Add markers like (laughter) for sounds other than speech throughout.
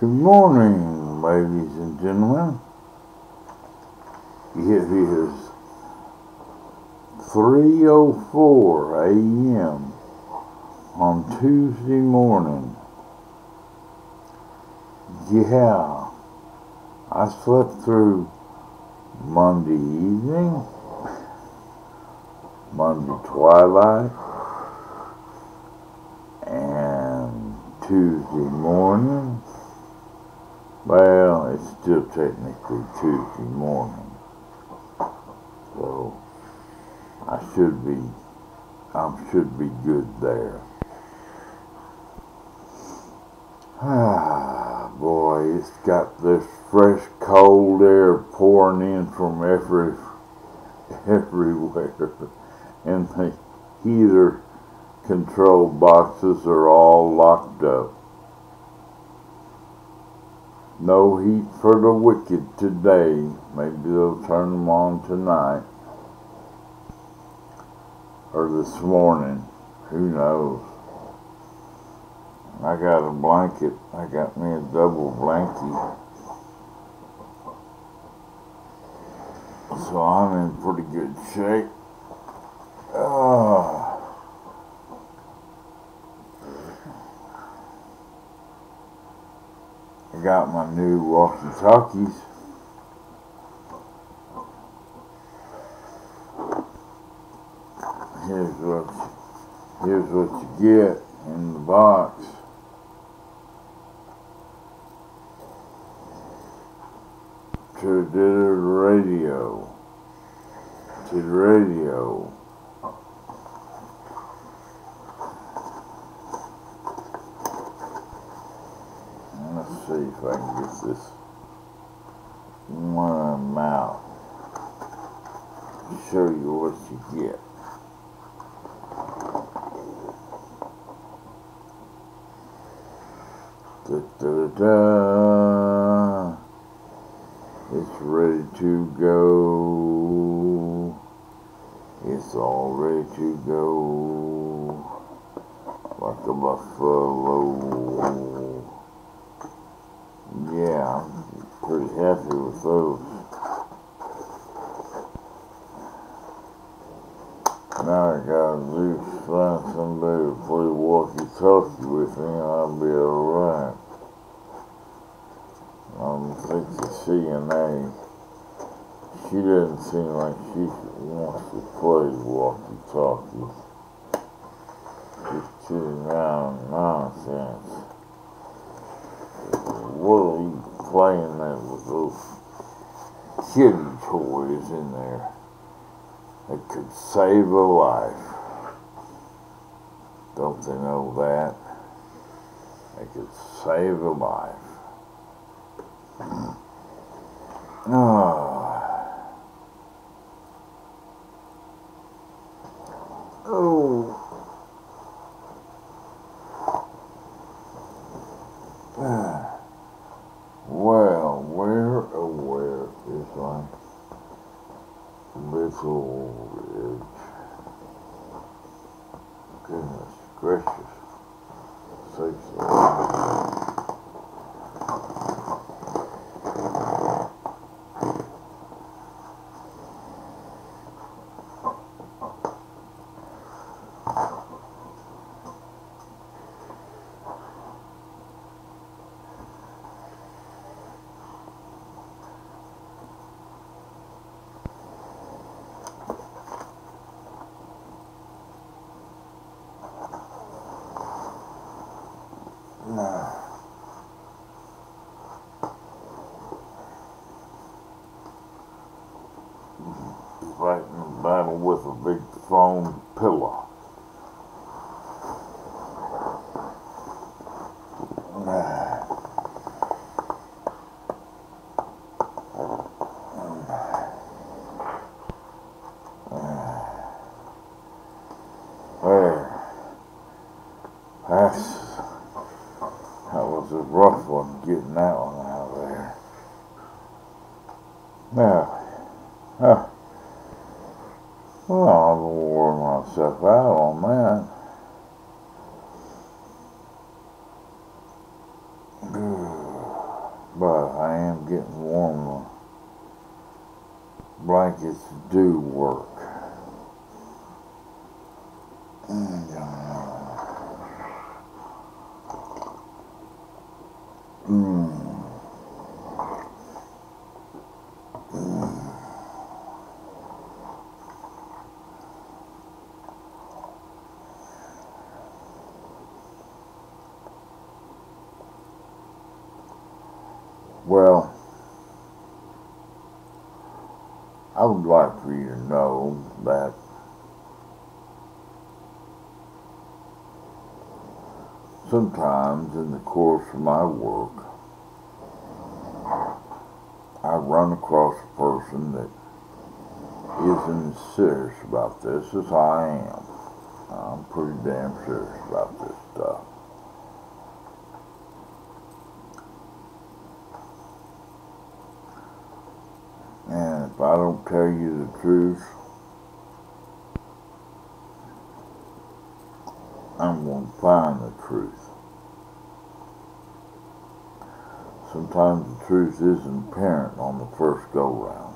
Good morning, ladies and gentlemen. It is 3.04 a.m. on Tuesday morning. Yeah, I slept through Monday evening, Monday twilight, and Tuesday morning. Well, it's still technically Tuesday morning. So I should be I should be good there. Ah boy, it's got this fresh cold air pouring in from every (laughs) everywhere. And the heater control boxes are all locked up. No heat for the wicked today. Maybe they'll turn them on tonight. Or this morning. Who knows? I got a blanket. I got me a double blanket. So I'm in pretty good shape. Oh. Got my new walkie-talkies. Here's what here's what you get in the box. To the radio. To the radio. If I can get this one out. Show you what you get. Da, da, da. It's ready to go. It's all ready to go. Like a buffalo. Yeah, I'm pretty happy with those. Now I gotta do find somebody to play walkie-talkie with me and I'll be alright. I'm thinking CNA. She doesn't seem like she wants to play walkie-talkie. Just sitting around nonsense. You playing that with those kitty toys in there that could save a life? Don't they know that? They could save a life. Oh. Oh. Ah. Well, where, oh, where is my little ridge? Goodness gracious. Sakes alive. Nah. Fighting a battle with a big foam pillow. There. Was a rough one getting that one out of there. Now, uh, well, I've worn myself out on that. (sighs) But I am getting warmer. Blankets do work. Well, I would like for you to know that sometimes in the course of my work, I run across a person that isn't as serious about this as I am. I'm pretty damn serious about this stuff. And if I don't tell you the truth, I'm going to find the truth. Sometimes the truth isn't apparent on the first go round.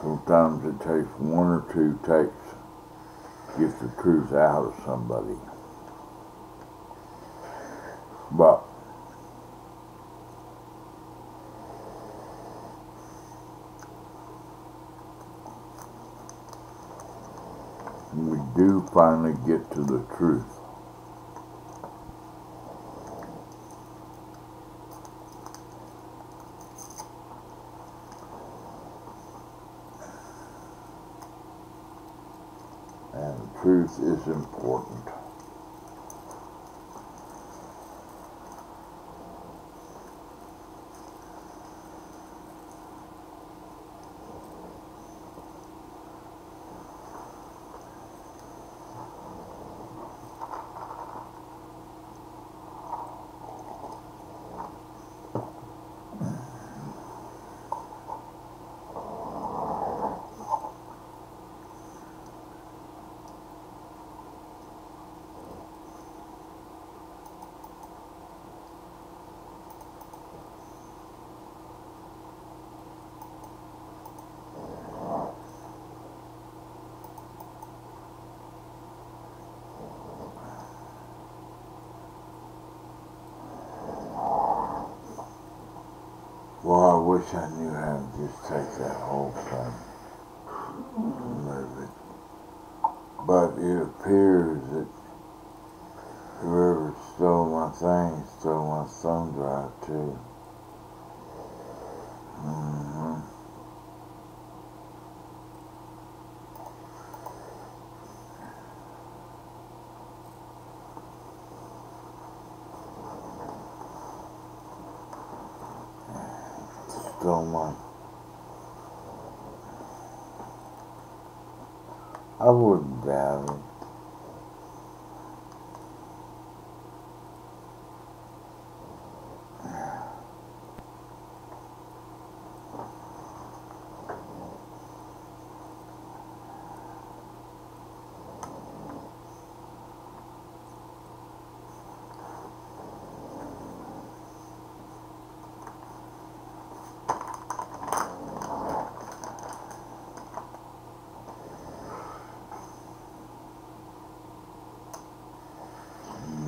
Sometimes it takes one or two takes to get the truth out of somebody. But we do finally get to the truth. And truth is important. Well, I wish I knew how to just take that whole thing and move it. But it appears that whoever stole my thing stole my thumb drive too. hmm Stole my. I wouldn't it.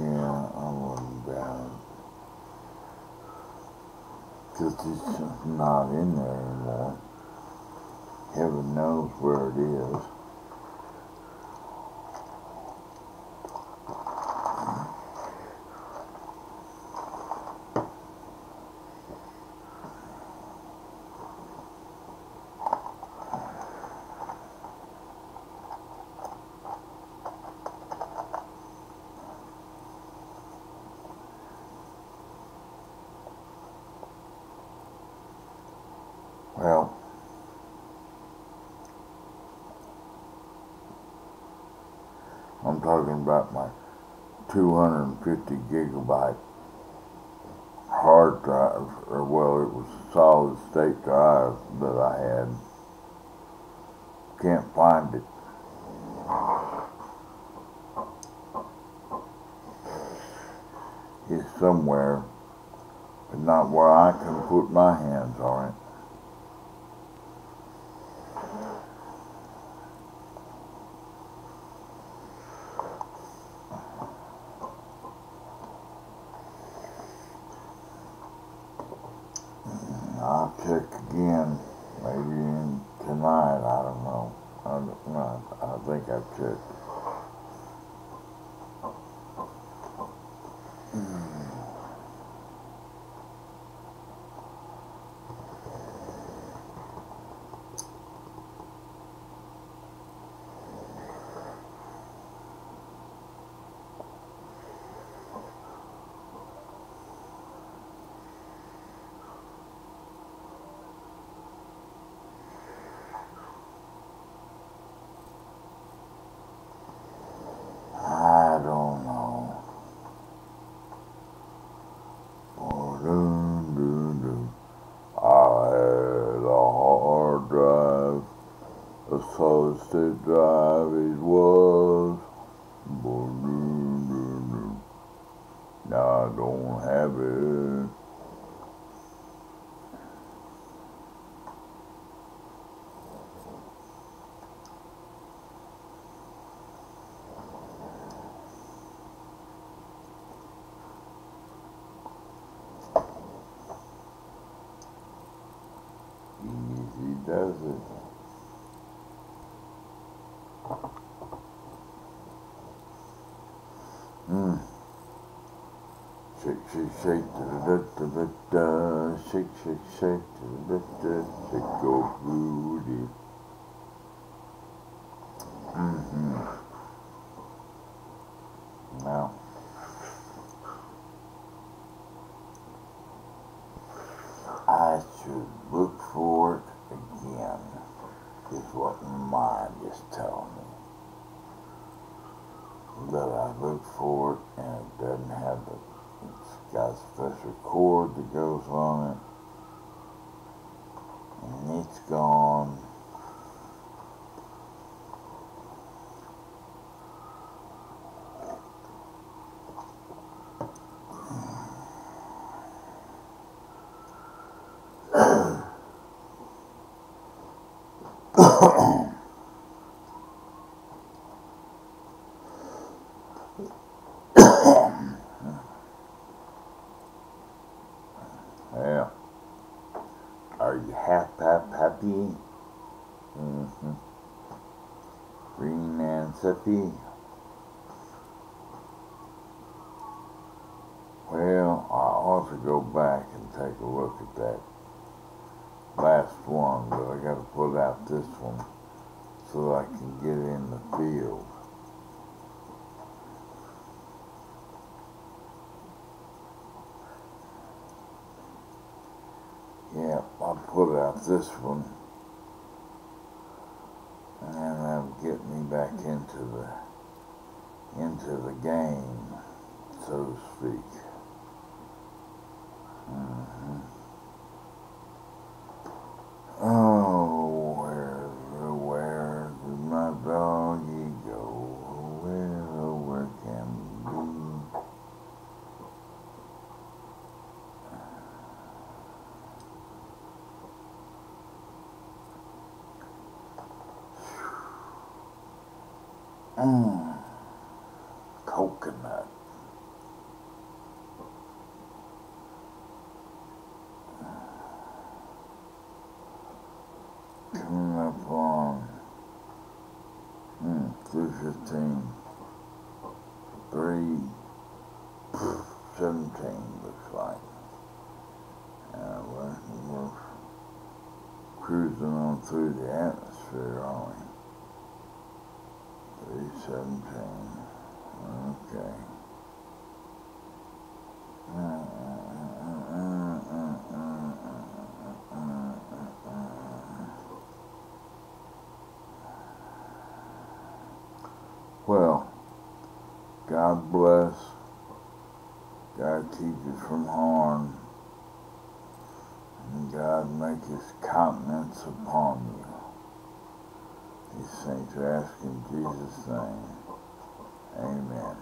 Yeah, I wouldn't doubt it. Because it's not in there anymore. Heaven knows where it is. I'm talking about my 250 gigabyte hard drive, or well, it was a solid state drive that I had. Can't find it. It's somewhere, but not where I can put my hands on it. I'll again, maybe tonight. I don't know. I don't know. I think I've checked. Solid state drive it was. Now I don't have it. Easy does it. Mm. Shake, shake, shake, da da da da da, shake, shake, shake, da da da, shake your booty. Mm-hmm. Now, I should look for it again, is what my mind is telling me. That I look for it and it doesn't have the, it's got a special cord that goes on it. And it's gone. Yeah. Are you hap hap happy? Mm-hmm. Green and sippy? Well, I ought to go back and take a look at that last one, but I gotta put out this one so I can get in the field. Yeah, I'll put out this one. And that'll get me back into the into the game, so to speak. hmm Oh, where, where did my doggy go? Where, oh, where can he be? Mmm, coconut. Coming up on mm, 315, 3, 17 looks like. Uh, we're, we're cruising on through the atmosphere, aren't we? 317. Okay. Well, God bless. God keep you from harm. And God make his countenance upon you. These things are asking Jesus' name. Amen.